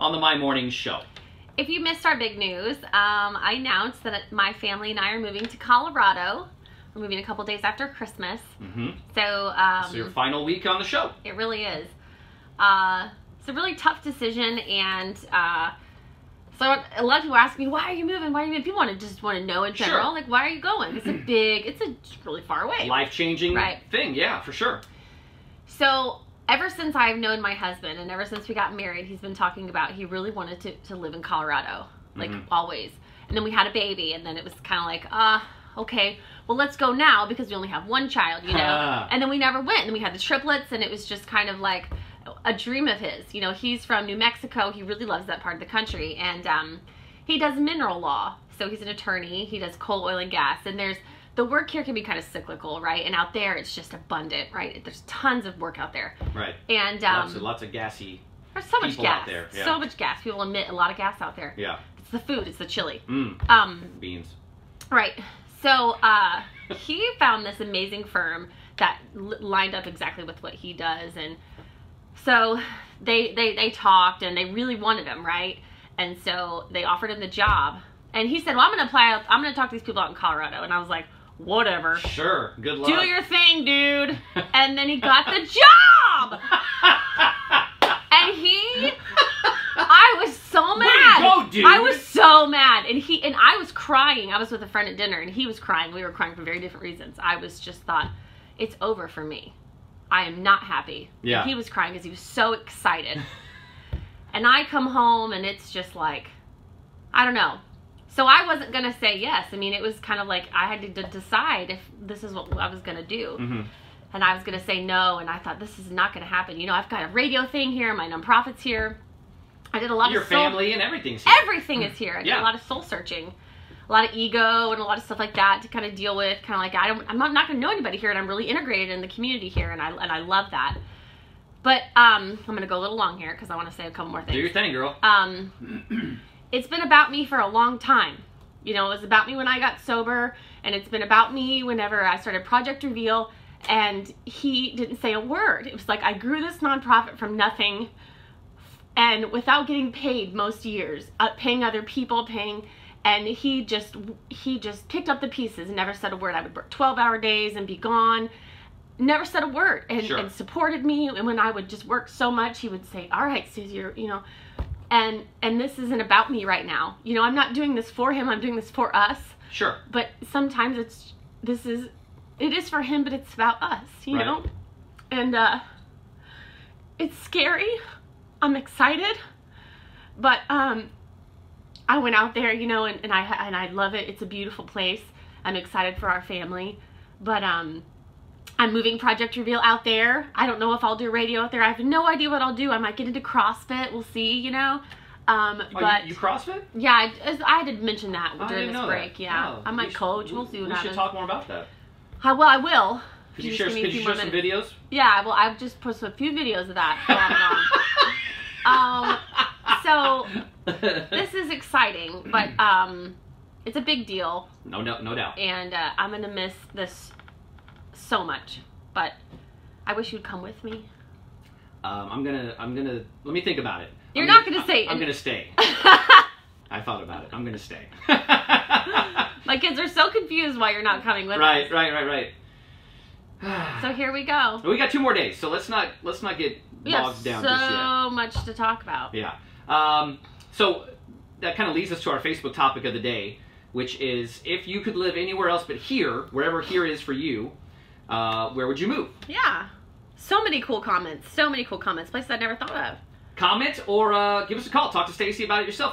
on the My Morning show. If you missed our big news, um, I announced that my family and I are moving to Colorado. We're moving a couple days after Christmas. Mm-hmm. So, um, So your final week on the show. it really is. Uh, it's a really tough decision, and uh, so a lot of people ask me, "Why are you moving? Why are you moving?" People want to just want to know in Sure. general, like, "Why are you going?" It's a big, it's a really far away. Life changing Right. thing, yeah, for sure. So ever since I've known my husband, and ever since we got married, he's been talking about he really wanted to to live in Colorado, like Mhm. always. And then we had a baby, and then it was kind of like, ah, okay, well let's go now because we only have one child, you know. And then we never went, and we had the triplets, and it was just kind of like a dream of his. You know, he's from New Mexico. He really loves that part of the country, and um, he does mineral law. So he's an attorney. He does coal, oil, and gas. And there's the work here can be kind of cyclical, right? And out there, it's just abundant, right? There's tons of work out there, Right. and um, lots, of, lots of gassy. there's so much gas. there, yeah. So much gas. People emit a lot of gas out there. Yeah. It's the food. It's the chili. Mm. Um, Beans. Right. So uh, he found this amazing firm that lined up exactly with what he does, and so they they they talked and they really wanted him, right? And so they offered him the job, and he said, "Well, I'm going to apply. I'm going to talk to these people out in Colorado." And I was like, "Whatever." Sure. Good luck. Do your thing, dude. And then he got the job. And he I was so mad. go, dude. I was so mad. And he and I was crying. I was with a friend at dinner and he was crying. We were crying for very different reasons. I was just thought, it's over for me. I am not happy. And Yeah. he was crying because he was so excited. and I come home and it's just like I don't know. So I wasn't gonna say yes. I mean, it was kind of like I had to d- decide if this is what I was gonna do, hmm and I was gonna say no. And I thought this is not gonna happen. You know, I've got a radio thing here, my nonprofits here. I did a lot Your of soul- family and everything's here. Everything is here. I did a lot of soul searching, a lot of ego, and a lot of stuff like that to kind of deal with. Kind of like I don't, I'm not, not gonna know anybody here, and I'm really integrated in the community here, and I and I love that. But um, I'm gonna go a little long here because I want to say a couple more things Do your thing, girl. um, it's been about me for a long time. You know, it was about me when I got sober, and it's been about me whenever I started Project Reveal, and he didn't say a word. It was like I grew this nonprofit from nothing and without getting paid most years, uh, paying other people, paying, and he just he just picked up the pieces and never said a word. I would work twelve hour days and be gone, never said a word, and, Sure. and supported me. And when I would just work so much, he would say, "All right, Susie, you're you know," and and this isn't about me right now. You know, I'm not doing this for him. I'm doing this for us. Sure. But sometimes it's this is it is for him, but it's about us. You Right. know, and uh, it's scary. I'm excited, but um, I went out there, you know, and, and I and I love it. It's a beautiful place. I'm excited for our family, but um, I'm moving Project Reveal out there. I don't know if I'll do radio out there. I have no idea what I'll do. I might get into CrossFit. We'll see, you know. Um, Oh, but you, you CrossFit? yeah, I, as- I had mentioned that during this break. that. Yeah, Oh, I might should- coach. we- We'll see what We should talk more about that. Uh, well, I will. Could you Just share, give me a could you share some videos? Yeah, well, I've just posted a few videos of that. Um, so this is exciting, but um, it's a big deal, no, no, no doubt. and uh, I'm gonna miss this so much. But I wish you'd come with me. Um, I'm gonna, I'm gonna. Let me think about it. You're I'm not gonna say- I'm gonna stay. I thought about it. I'm gonna stay. My kids are so confused why you're not coming with right, us. right, right, right. So here we go. we got two more days, so let's not let's not get bogged down so much to talk about. Yeah. Um, so that kind of leads us to our Facebook topic of the day, which is if you could live anywhere else but here, wherever here is for you, uh, where would you move? Yeah. So many cool comments. So many cool comments. Places I never thought of. Comment or uh, give us a call. Talk to Stacey about it yourself.